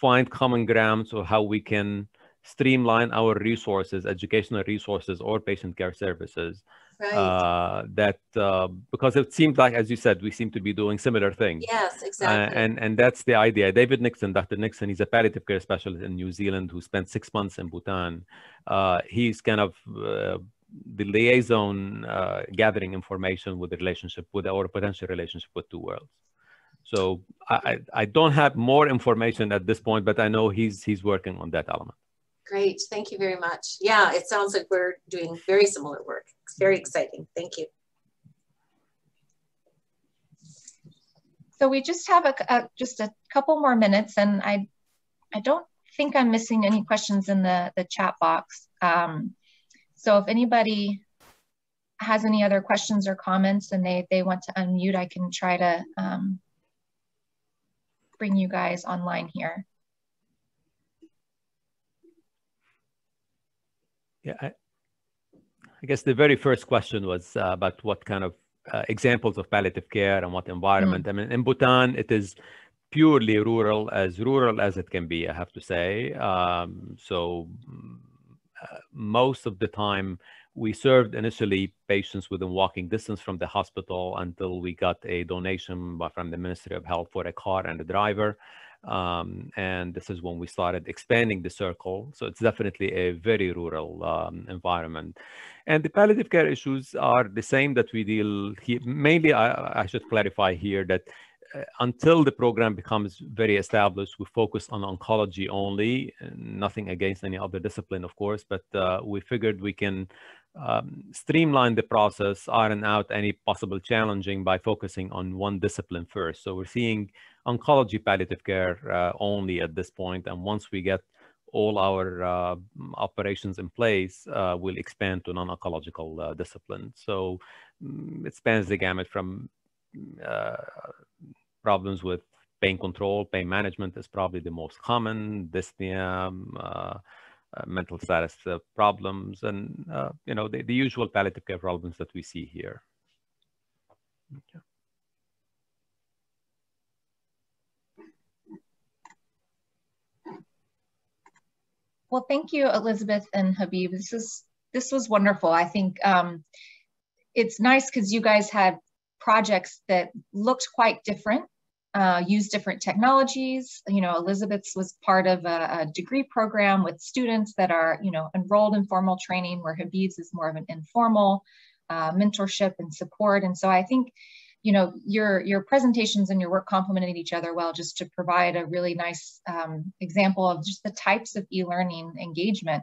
find common grounds or how we can streamline our resources, educational resources or patient care services. Right. Uh, that uh, because it seems like, as you said, we seem to be doing similar things. Yes, exactly. Uh, and and that's the idea. David Nixon, Dr. Nixon, he's a palliative care specialist in New Zealand who spent six months in Bhutan. Uh, he's kind of uh, the liaison, uh, gathering information with the relationship with our potential relationship with Two Worlds. So I, I don't have more information at this point, but I know he's he's working on that element. Great, thank you very much. Yeah, it sounds like we're doing very similar work. It's very exciting. Thank you. So we just have a, a, just a couple more minutes, and I I don't think I'm missing any questions in the the chat box. Um, so if anybody has any other questions or comments and they they want to unmute, I can try to um, bring you guys online here. Yeah, I, I guess the very first question was uh, about what kind of uh, examples of palliative care and what environment. Mm. I mean, in Bhutan, it is purely rural, as rural as it can be, I have to say. Um, so uh, most of the time, we served initially patients within walking distance from the hospital until we got a donation from the Ministry of Health for a car and a driver. Um, and this is when we started expanding the circle. So it's definitely a very rural um, environment. And the palliative care issues are the same that we deal here. Mainly, I, I should clarify here that uh, until the program becomes very established, we focus on oncology only, nothing against any other discipline, of course, but uh, we figured we can um, streamline the process, iron out any possible challenging by focusing on one discipline first. So we're seeing oncology palliative care uh, only at this point. And once we get all our uh, operations in place uh, will expand to non-oncological uh, disciplines. So um, it spans the gamut from uh, problems with pain control, pain management is probably the most common, dyspnea, um, uh, Uh, mental status uh, problems, and uh, you know the, the usual palliative care problems that we see here. Okay. Well, thank you, Elizabeth and Habib. This is this was wonderful. I think um, it's nice because you guys had projects that looked quite different, uh, used different technologies. You know, Elizabeth's was part of a, a, degree program with students that are, you know, enrolled in formal training, where Habib's is more of an informal uh, mentorship and support. And so I think you know, your, your presentations and your work complemented each other well, just to provide a really nice um, example of just the types of e-learning engagement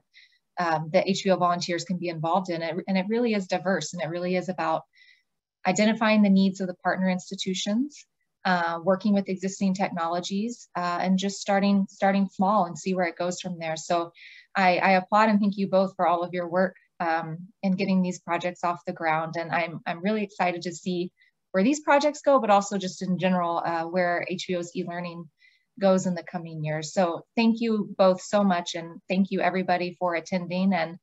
um, that HVO volunteers can be involved in. And it really is diverse and it really is about identifying the needs of the partner institutions, uh, working with existing technologies, uh, and just starting starting small and see where it goes from there. So I, I applaud and thank you both for all of your work um, in getting these projects off the ground. And I'm, I'm really excited to see where these projects go, but also just in general uh, where HVO's e-learning goes in the coming years. So thank you both so much and thank you everybody for attending. And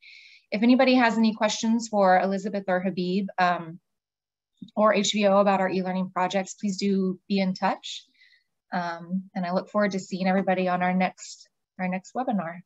if anybody has any questions for Elizabeth or Habib um, or HVO about our e-learning projects, please do be in touch. Um, and I look forward to seeing everybody on our next, our next webinar.